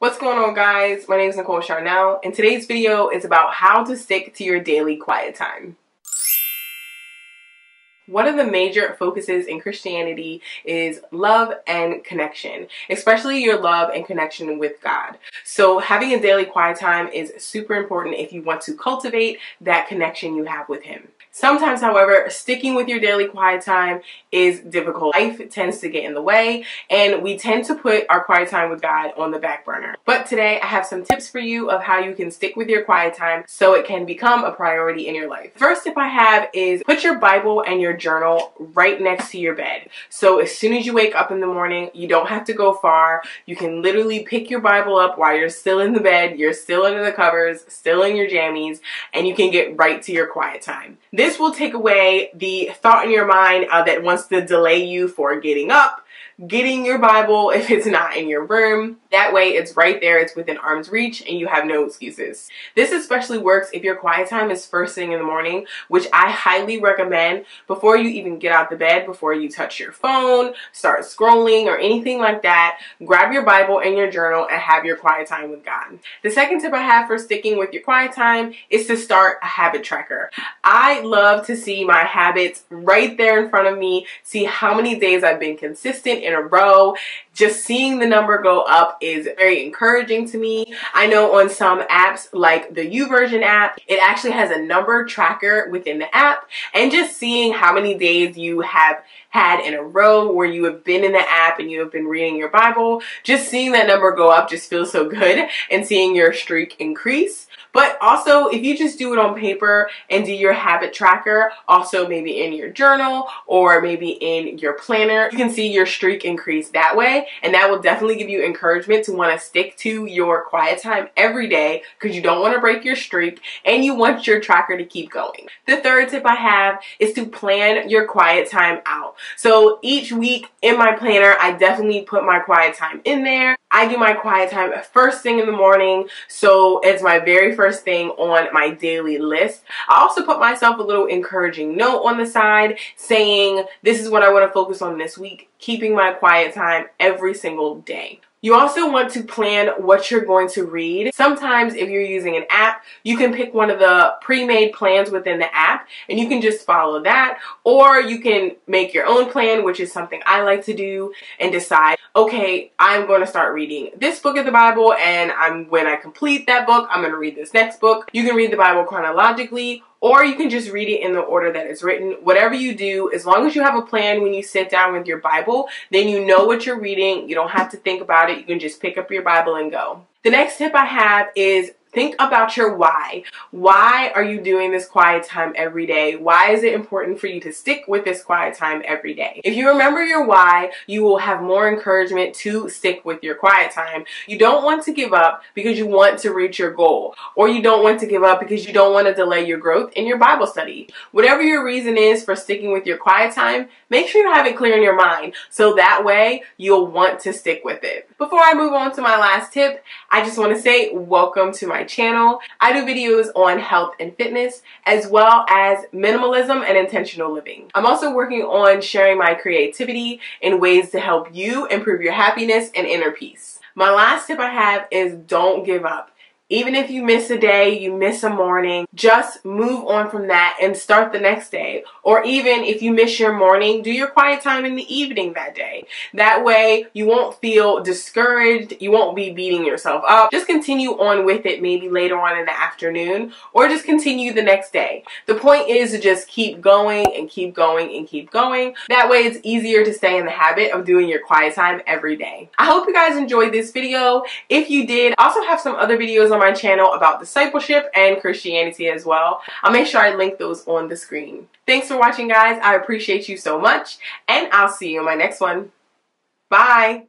What's going on guys? My name is Nicole Charnel and today's video is about how to stick to your daily quiet time. One of the major focuses in Christianity is love and connection, especially your love and connection with God. So having a daily quiet time is super important if you want to cultivate that connection you have with Him. Sometimes, however, sticking with your daily quiet time is difficult. Life tends to get in the way and we tend to put our quiet time with God on the back burner. But today I have some tips for you of how you can stick with your quiet time so it can become a priority in your life. First tip I have is put your Bible and your journal right next to your bed. So as soon as you wake up in the morning, you don't have to go far. You can literally pick your Bible up while you're still in the bed, you're still under the covers, still in your jammies, and you can get right to your quiet time. This this will take away the thought in your mind uh, that wants to delay you for getting up, getting your Bible if it's not in your room. That way it's right there, it's within arm's reach, and you have no excuses. This especially works if your quiet time is first thing in the morning, which I highly recommend before you even get out the bed, before you touch your phone, start scrolling, or anything like that. Grab your Bible and your journal and have your quiet time with God. The second tip I have for sticking with your quiet time is to start a habit tracker. I love to see my habits right there in front of me, see how many days I've been consistent in a row. Just seeing the number go up is very encouraging to me. I know on some apps like the YouVersion app, it actually has a number tracker within the app and just seeing how many days you have had in a row where you have been in the app and you have been reading your Bible, just seeing that number go up just feels so good and seeing your streak increase. But also, if you just do it on paper and do your habit tracker, also maybe in your journal or maybe in your planner, you can see your streak increase that way. And that will definitely give you encouragement to want to stick to your quiet time every day because you don't want to break your streak and you want your tracker to keep going. The third tip I have is to plan your quiet time out. So each week in my planner, I definitely put my quiet time in there. I do my quiet time first thing in the morning, so it's my very first thing on my daily list. I also put myself a little encouraging note on the side saying this is what I want to focus on this week, keeping my quiet time every single day. You also want to plan what you're going to read. Sometimes if you're using an app, you can pick one of the pre-made plans within the app and you can just follow that. Or you can make your own plan, which is something I like to do, and decide, okay, I'm going to start reading this book of the Bible and I'm when I complete that book, I'm going to read this next book. You can read the Bible chronologically or you can just read it in the order that it's written. Whatever you do, as long as you have a plan when you sit down with your Bible, then you know what you're reading. You don't have to think about it. You can just pick up your Bible and go. The next tip I have is Think about your why. Why are you doing this quiet time every day? Why is it important for you to stick with this quiet time every day? If you remember your why, you will have more encouragement to stick with your quiet time. You don't want to give up because you want to reach your goal, or you don't want to give up because you don't want to delay your growth in your Bible study. Whatever your reason is for sticking with your quiet time, make sure you have it clear in your mind so that way you'll want to stick with it. Before I move on to my last tip, I just want to say welcome to my my channel. I do videos on health and fitness as well as minimalism and intentional living. I'm also working on sharing my creativity in ways to help you improve your happiness and inner peace. My last tip I have is don't give up. Even if you miss a day, you miss a morning, just move on from that and start the next day. Or even if you miss your morning, do your quiet time in the evening that day. That way you won't feel discouraged. You won't be beating yourself up. Just continue on with it maybe later on in the afternoon or just continue the next day. The point is to just keep going and keep going and keep going. That way it's easier to stay in the habit of doing your quiet time every day. I hope you guys enjoyed this video. If you did, I also have some other videos on on my channel about discipleship and Christianity as well. I'll make sure I link those on the screen. Thanks for watching guys. I appreciate you so much and I'll see you in my next one. Bye.